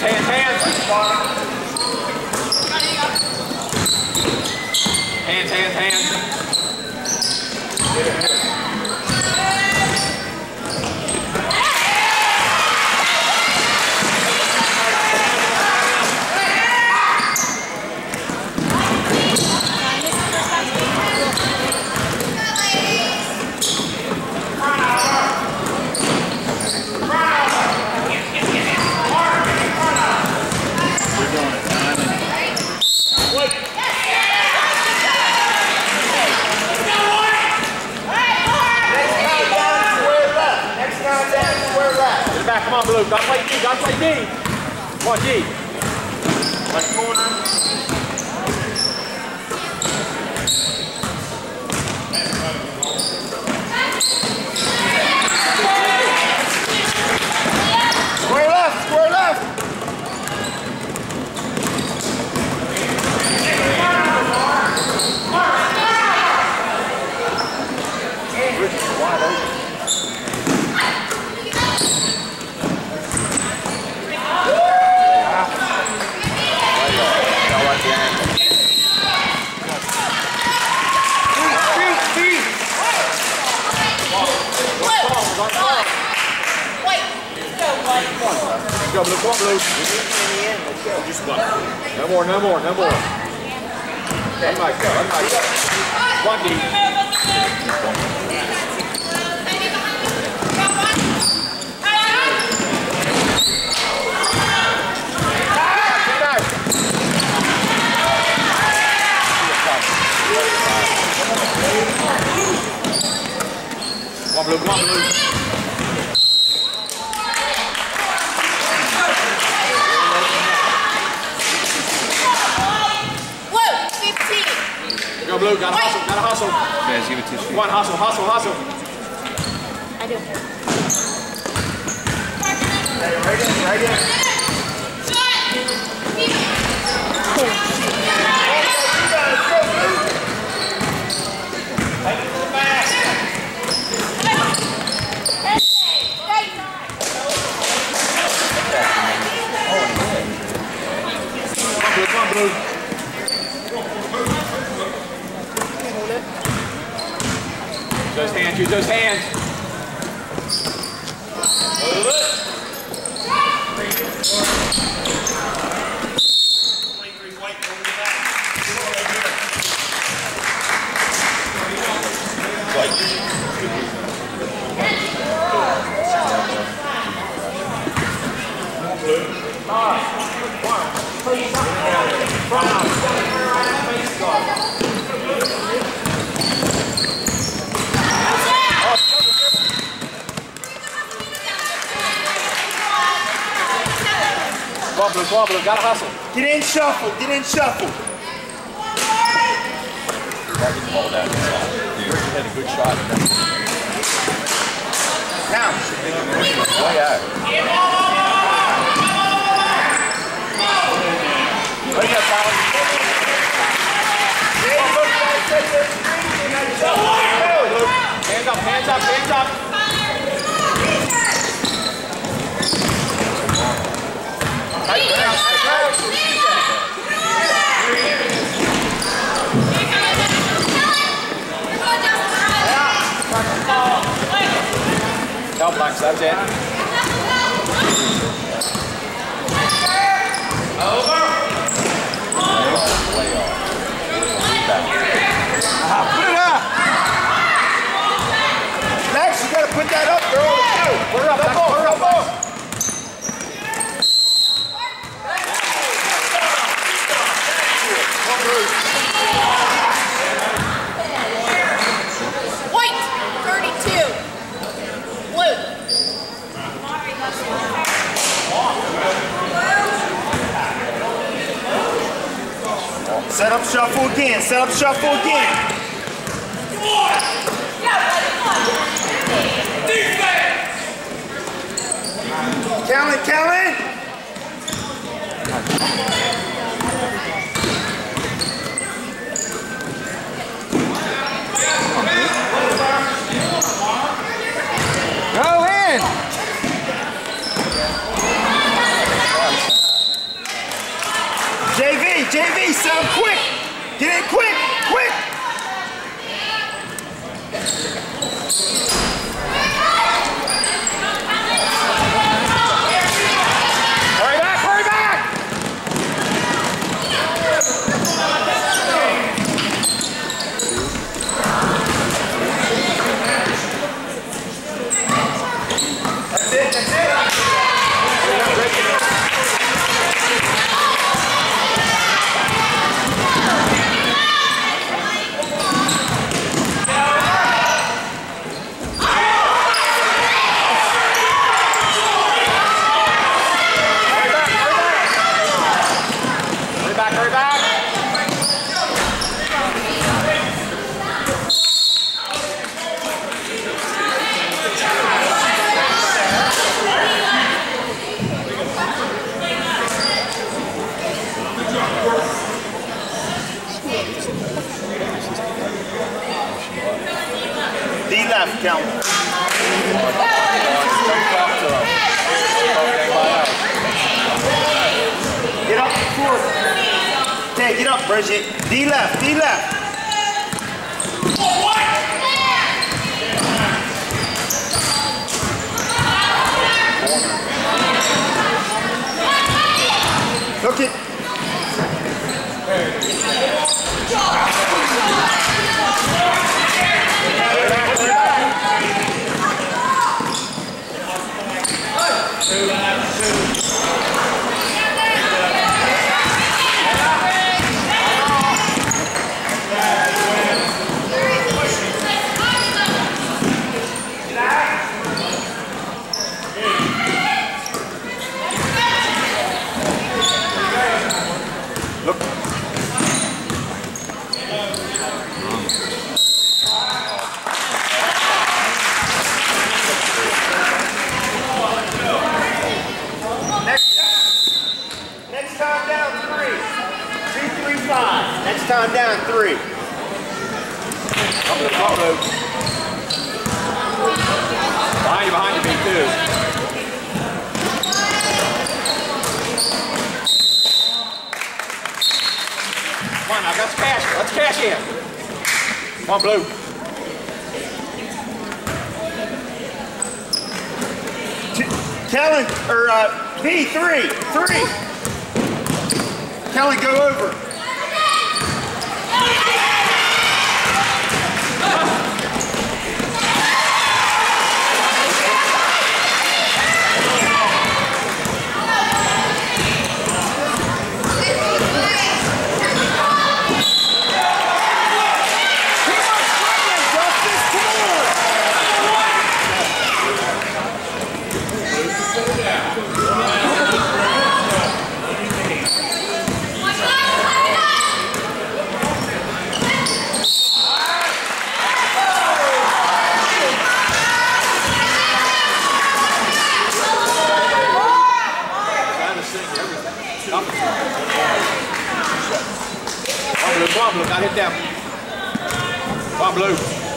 hands, hands, hands. Hands, hands, hands. Back. Come on, Blue. Gotta play D. Gotta play D. Come on, D. Left corner. Square left, square left. Go, Blue. Come on, Blue. Just one. No more, no more, no more. One mic, go. One go. One D. Come Blue. Gotta hustle. Gotta hustle. Guys, give it to Come on, hustle, hustle, hustle. I do. Right in, right in. Come on, Blue. Come on, Blue. Use those hands. Use those hands. Come on, On, Gotta hustle. Get in shuffle, get in shuffle. had a good shot. Now, Oh, yeah. What do you got, Tyler? Hands up, hands up, hands up. Help, Max, that's it. Over. put it up. Max, you gotta put that up, girl. Put her up, Max, put her up, Max. White, 32. Blue. Set up shuffle again, set up shuffle again. It. Go in! JV, JV, set up quick. Get in quick, quick. Hurry back, hurry back! That's it, that's it. Bridget. D left, D left. Look it. Next, Behind you, behind you, too. Come on let's cash. Let's cash in. Come on, Blue. Kellen, or uh, B, three, three. Kellen, go over. On, Blue. Come on, hit down. Come on, Blue.